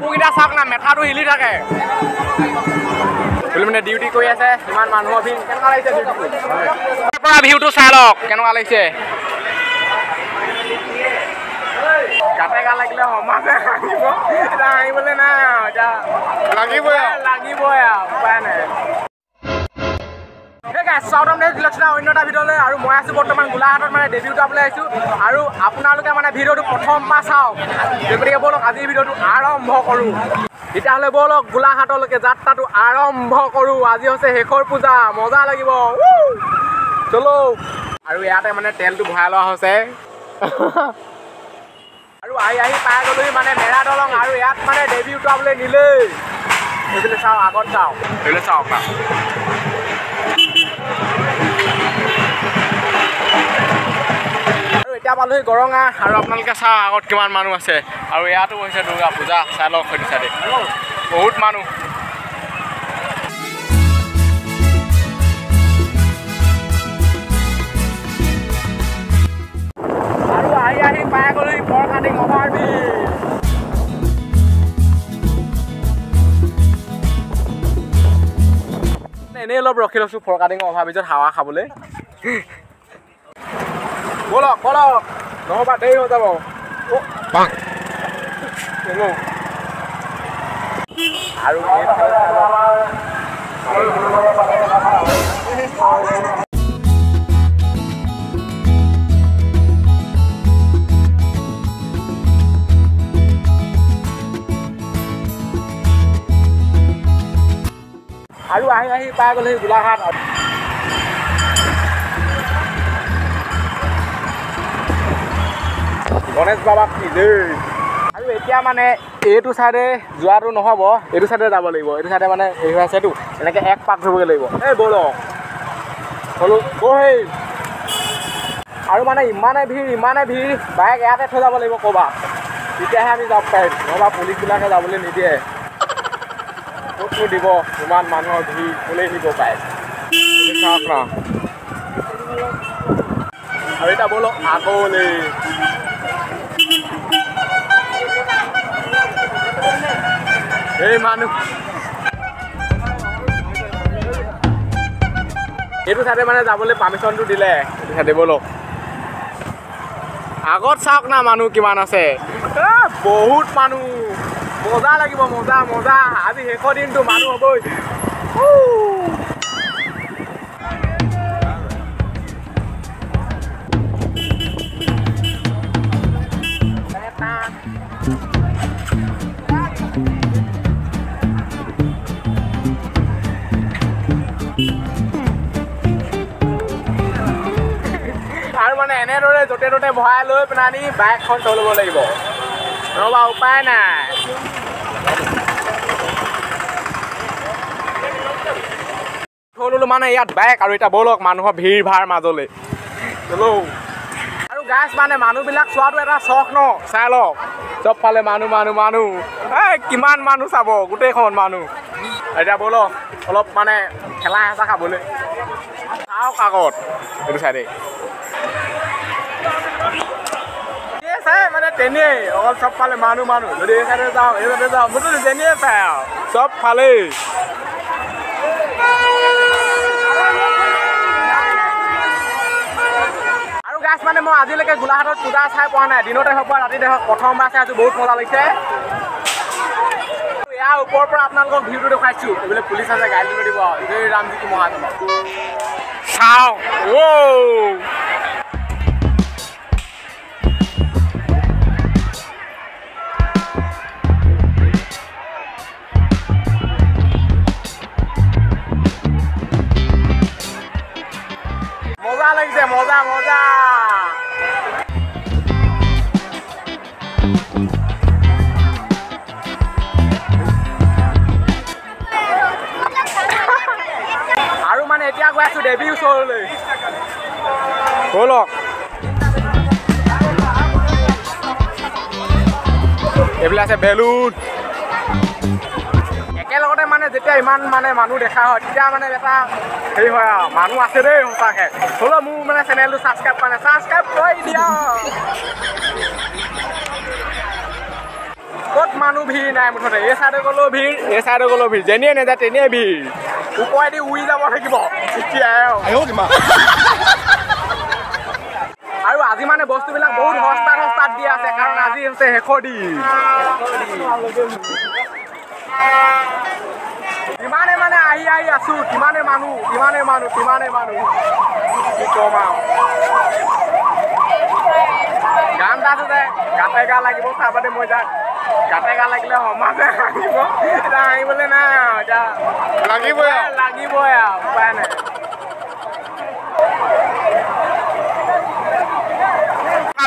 কাপোৰকেইটা চাওক না মেথাটো হিলি থাকে। বুলি মানে ডিউটি কৰি আছে ইমান মানুহৰ ভিৰ। কেনেকুৱা লাগিছে ডিউটি পৰা ভিউটো চাই লওক কেনেকুৱা লাগিছে? গাতে গা লাগিলে সমাজে হাঁহিব। এতিয়া হাঁহিবলৈ নাই আৰু এতিয়া লাগিবই লাগিবই আৰু উপায় নাই। চাউথ নেক্সট ইলেকশ্যন অন্য এটা ভিডিঅ'লৈ আৰু মই আছোঁ বৰ্তমান গোলাঘাটত মানে ডেবিউ চাবলৈ আহিছোঁ আৰু আপোনালোকে মানে ভিডিঅ'টো প্ৰথম পৰা চাওক। গতিকে ব'লক আজিৰ ভিডিঅ'টো আৰম্ভ কৰোঁ। তেতিয়াহ'লে ব'লক গোলাঘাটলৈকে যাত্ৰাটো আৰম্ভ কৰোঁ। আজি হৈছে শেষৰ পূজা মজা লাগিব! চলো। আৰু ইয়াতে মানে তেলটো ভৰাই লোৱা হৈছে। আৰু আহি আহি পাই গ'লোহি মানে মেৰা দলং আৰু ইয়াত মানে ডেবিউ উঠাবলৈ নিলেই। এইফালে চাওক আগত চাওক এইফালে এতিয়া পালোহি গৰঙা আৰু আপোনালোকে চাওক আগত কিমান মানুহ আছে। আৰু ইয়াতো হৈছে দুৰ্গা পূজা চাই লওক সেইটো চাইডে বহুত মানুহ। অলপ ৰখি লৈছোঁ ফৰকাটিঙৰ অভাৰব্ৰিজত হাৱা খাবলৈ। ব'লক ব'লক। নহ'বা দেৰি হৈ যাব। আৰু আৰু আহি আহি পাই গ'লেহি গোলাঘাট গণেশ বাবাক আৰু এতিয়া মানে এইটো চাইডে যোৱাটো নহ'ব এইটো চাইডে যাব লাগিব। এইটো চাইডে মানে হেৰি হৈ আছেতো এনেকৈ এক পাক ধৰিবগৈ লাগিব। এই ক'লো বহেই আৰু মানে ইমানে ভিৰ ইমানে ভিৰ বাইক ইয়াতে থৈ যাব লাগিব ক'ৰবাত। তেতিয়াহে আমি যাব পাৰিম নহ'বা পুলিচবিলাকে যাবলৈ নিদিয়ে। ক'তনো দিব ইমান মানুহৰ ভিৰ কোনে নিব পাৰে? চাওক না। আৰু এতিয়া ব'লক আগলৈ এই মানুহ। এইটো চাইডে মানে যাবলৈ পাৰ্মিশ্যনটো দিলে। এইটো চাইডে ব'লক আগত চাওক না মানুহ কিমান আছে। বহুত মানুহ। মজা লাগিব মজা মজা। আজি শেষৰ দিনটো মানুহ হ'বই। আৰু মানে এনেদৰে য'তে ত'তে ভৰাই লৈ পেলানি বাইকখন চলাব লাগিব। নহ'বা উপায় নাই। থলো মানে ইয়াত বাইক আৰু এতিয়া ব'লক মানুহৰ ভিৰ ভাৰ মাজলৈ। আৰু গাছ মানে মানুহবিলাক চোৱাটো এটা চখ ন? চাই লওক চবফালে মানুহ মানুহ মানুহ। এই কিমান মানুহ চাব? গোটেইখন মানুহ। এতিয়া ব'লক অলপ মানে খেলা হেঁচা খাবলৈ। চাওক আগত। এইটো চাইডে মানে তেনেই অকল চবফালে মানুহ মানুহ। যদি এই চাইডে যাওঁ এই চাইডে যাওঁ মোৰতো যেনিয়ে চাই আৰু। চবফালেই মানে মই আজিলৈকে গোলাঘাটত পূজা চাই পোৱা নাই। দিনতে হওক বা ৰাতিতে হওক প্ৰথমবাৰ চাই আছোঁ বহুত মজা লাগিছে। ইয়াৰ ওপৰৰ পৰা আপোনালোকক ভিউটো দেখুৱাইছোঁ। এইবিলাক পুলিচ আছে গাড়ী দিব ৰামজিকি মহাত্মা চাওঁ। আৰু মানে এতিয়া গৈ আছো দেৱী ওচৰলৈ একেলগতে মানে যেতিয়া ইমান মানে মানুহ দেখা হয় তেতিয়া মানে এটা হেৰি হয় মানুহ আছে দেই সঁচাকৈ হ'লেও মোৰ মানে চেনেলটো ছাবস্ক্ৰাইব কৰা নাই ছাবস্ক্ৰাইব কৰি দিয়া য'ত মানুহ ভিৰ নাই মুঠতে এই চাইডে গ'লেও ভিৰ এই চাইডে গ'লেও ভিৰ যেনিয়ে নাযায় তেনিয়ে ভিৰ ওপৰেদি উৰি যাব থাকিব চিচিয়াও আইও কিমা আৰু আজি মানে বস্তুবিলাক বহুত সস্তাত সস্তাত দি আছে কাৰণ আজি হৈছে শেষৰ দিন। ইমানে মানে আহি আহি আছো কিমানে মানুহ কিমানে মানুহ কিমানে মানুহ। কম আৰু। গান তাত আছে গাতে গা লাগিব তাৰপৰা মই যাক গাতে গা লাগিলে সমাজে হাঁহিব। এতিয়া হাঁহিবলৈ নাই আৰু এতিয়া লাগিবই লাগিবই আৰু উপায় নাই।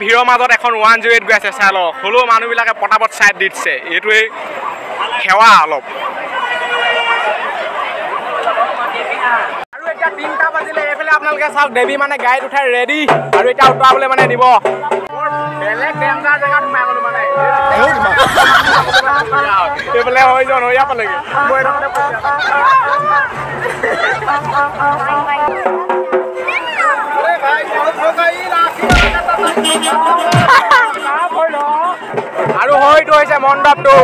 ভিৰৰ মাজত এখন ওৱান জিৰ' এইট গৈ আছে চাই লওক হ'লেও মানুহবিলাকে পটাপট চাইড দিছে। এইটোৱেই সেৱা অলপ। আপোনালোকে চাওক দেৱী মানে গাড়ীত উঠাই ৰেডি আৰু এতিয়া উঠাবলৈ মানে দিব। এইফালে হৈজন হৈ যাব আৰু হয়টো হৈছে মণ্ডপটো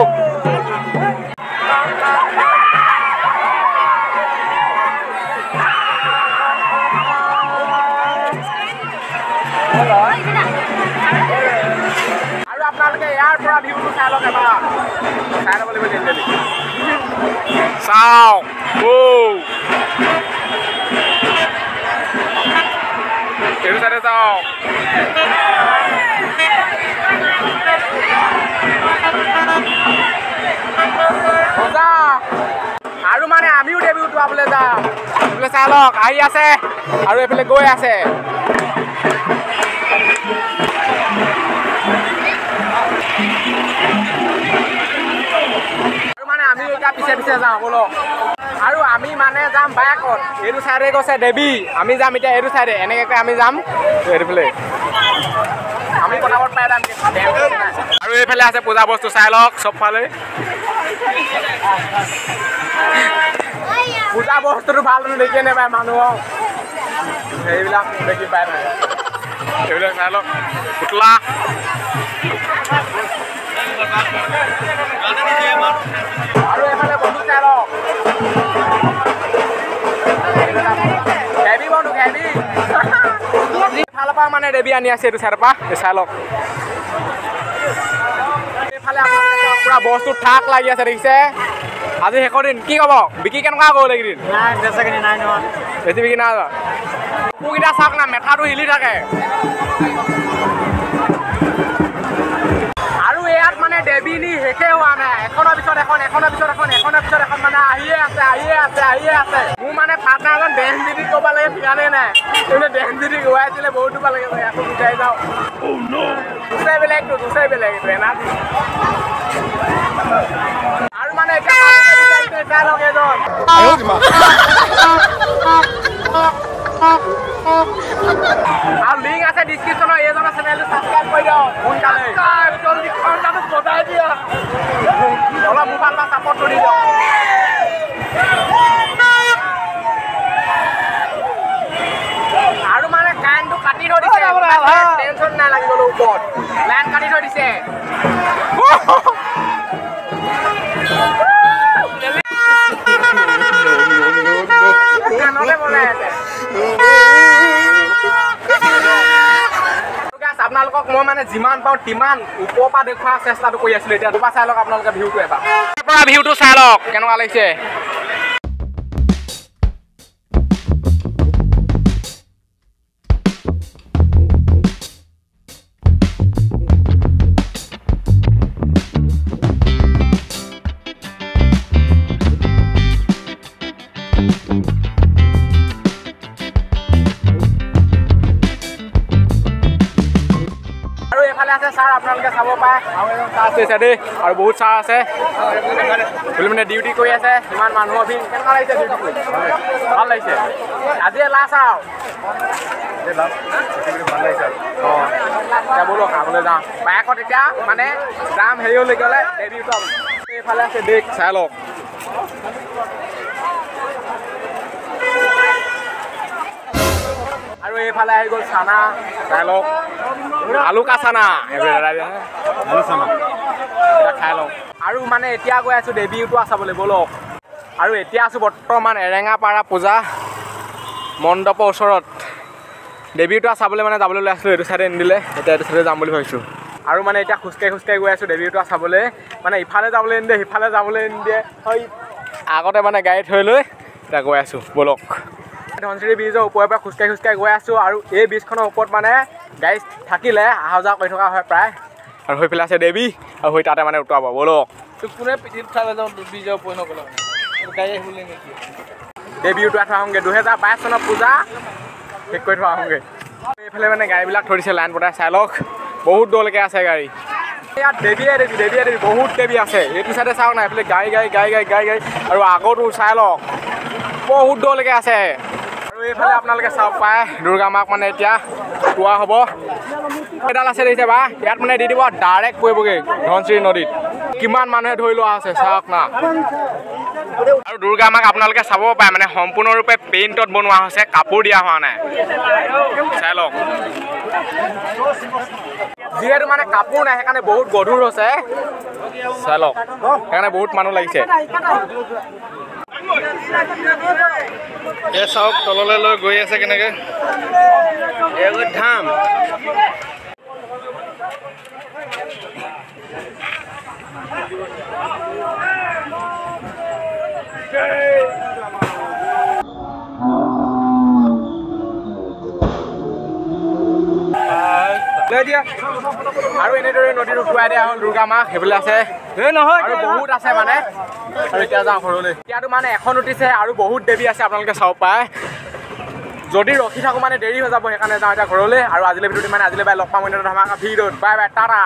আৰু আপোনালোকে ইয়াৰ পৰা ভিউটো চাই লওক এবাৰ চাওক আৰু মানে আমিও ডেবিউ উঠাবলৈ যাম। চাই লওক আহি আছে আৰু এইফালে গৈ আছে। আৰু মানে আমি এতিয়া পিছে পিছে যাওঁ বলক। আৰু আমি মানে যাম বাইকত এইটো চাইডে গৈছে দেৱী আমি যাম এতিয়া এইটো চাইডে এনেকৈ আমি যাম। এইফালে আমি পটাপট পাই যাম। আৰু এইফালে আছে পূজা বস্তু চাই লওক চবফালে পূজা বস্তুটো ভাল দেখিয়ে নাপায় মানুহক। সেইবিলাক দেখি পাই নাই। এইবিলাক চাই লওক। পুতলা। ফালৰ পৰা মানে দেৱী আনি আছে এইটো চাইডৰ পৰা চাই লওক চাওক, পুৰা বস্তু ঠাক লাগি আছে দেখিছে আজি শেষৰ দিন কি ক'ব বিক্ৰী কেনেকুৱা গ'ল নাই বেচাখিনি নাই নাই যোৱা কুকুৰকেইটা চাওক না মেথাটো হিলি থাকে আৰু ইয়াত মানে দেৱী নি শেষে হোৱা নাই এখনৰ পিছত এখন এখনৰ পিছত এখন এখনৰ পিছত এখন মানে আহিয়ে আছে আহিয়ে আছে আহিয়ে আছে আপনার ডেঞ্জিটি কোবা লাগে শিকানে নাই। তুমি ডেঞ্জিটি গোয়াই দিলে বহুত ডুবা লাগে আকো গুচাই যাও। গুচাই পেলাই একটু গুচাই পেলাই একটু এনার্জি আর মানে আর লিঙ্ক আছে ডিছক্ৰিপশ্যনৰ এইজনৰ চ্যানেল সাবস্ক্রাইব করে দাও সোনকালে। জলদি খন্ডাটা বজায় দিও অলপ মোবাইল বা সাপোর্ট দিও ওপৰত লাইন কাটি থৈ দিছে। আপোনালোকক মই মানে যিমান পাৰোঁ তিমান ওপৰৰ পৰা দেখুওৱাৰ চেষ্টাটো কৰি আছিলোঁ। এতিয়া দুবাৰ চাই লওক আপোনালোকে ভিউটো এবাৰ। ভিউটো চাই লওক। কেনেকুৱা লাগিছে? আছে পাৰে আৰু এজন ছাৰ আছে দেই আৰু বহুত ছাৰ আছে। বোলে মানে ডিউটি কৰি আছে ইমান কেনেকুৱা লাগিছে ডিউটি কৰি? ভাল লাগিছে। আজি লাষ্ট আৰু অঁ এতিয়া ব'লক খাবলৈ যাওঁ। বাইকত এতিয়া মানে যাম হেৰিলৈ গ'লে দেৰি উঠাব এইফালে আছে দেখ চাই লওক। আৰু এইফালে আহি গ'ল চানা। চাই লওক। আলু কা চানা এইবোৰ দাদা দিয়ে। এটা খাই লওঁ। আৰু মানে এতিয়া গৈ আছোঁ দেৱী উটোৱা চাবলৈ ব'লক। আৰু এতিয়া আছোঁ বৰ্তমান এৰেঙাপাৰা পূজা মণ্ডপৰ ওচৰত। দেৱী উটোৱা চাবলৈ মানে যাবলৈ ওলাই আছিলোঁ এইটো চাইডে নিদিলে এতিয়া এইটো চাইডে যাম বুলি ভাবিছোঁ। আৰু মানে এতিয়া খোজকাঢ়ি খোজকাঢ়ি গৈ আছোঁ দেৱী উটোৱা চাবলৈ মানে ইফালে যাবলৈ নিদিয়ে সিফালে যাবলৈ নিদিয়ে। হয়। আগতে মানে গাড়ী থৈ লৈ এতিয়া গৈ আছোঁ ব'লক। ধনচিৰি ব্ৰিজৰ ওপৰৰ পৰা খোজকাঢ়ি খোজকাঢ়ি গৈ আছোঁ আৰু এই ব্ৰিজখনৰ ওপৰত মানে গাড়ী থাকিলে অহা যোৱা কৰি থকা হয় প্ৰায়। আৰু হৈ পেলাই আছে দেৱী আৰু হৈ তাতে মানে উঠোৱাব ব'লক তোক কোনে পিঠিত উঠালে যাওঁ ব্ৰিজৰ ওপৰত নগ'লে গাড়ী আহিবলৈ নেকি দেৱী উঠোৱাই থোৱা আহোঁগৈ। দুহেজাৰ বাইছ চনৰ পূজা শেষ কৰি থোৱা আহোঁগৈ। এইফালে মানে গাড়ীবিলাক থৈ দিছে লাইন পতাই চাই লওক। বহুত দূৰলৈকে আছে গাড়ী। ইয়াত দেৱীয়ে দেৱী দেৱীয়ে দেৱী বহুত দেৱী আছে। এইটো চাইডে চাওক না এইফালে গাড়ী গাড়ী গাড়ী গাড়ী গাড়ী গাড়ী আৰু আগতো চাই লওক। বহুত দূৰলৈকে আছে। এইফালে আপোনালোকে চাওক পায়। দুৰ্গা মাক মানে এতিয়া পোৱা হ'ব। এডাল আছে দেখিছে বা? ইয়াত মানে দি দিব ডাইৰেক্ট পৰিবগৈ ধনচিৰি নদীত। কিমান মানুহে ধৰি লোৱা আছে চাওক না। আৰু দুৰ্গা মাক আপোনালোকে চাব পাৰে মানে সম্পূৰ্ণৰূপে পেইণ্টত বনোৱা হৈছে কাপোৰ দিয়া হোৱা নাই। চাই লওক। যিহেতু মানে কাপোৰ নাই সেইকাৰণে বহুত গধুৰ হৈছে। চাই লওক। সেইকাৰণে বহুত মানুহ লাগিছে। এই চাওক তললৈ লৈ গৈ আছে কেনেকৈ? ধাম দিয়া। আৰু এনেদৰে নদীত উটুৱাই দিয়া হ'ল দুৰ্গা মাক। সেইবিলাক আছে। নহয়। আৰু বহুত আছে মানে। আৰু এতিয়া যাওঁ ঘৰলৈ এতিয়াতো মানে এখন উঠিছে আৰু বহুত দেৱী আছে আপোনালোকে চাব পাৰে যদি ৰখি থাকোঁ মানে দেৰি হৈ যাব সেইকাৰণে যাওঁ এতিয়া ঘৰলৈ। আৰু আজিলৈ ভিডিঅ'টো মানে আজিলৈ বাই লগ পাম। ভিডিঅ'ত বাই বাই টাটা।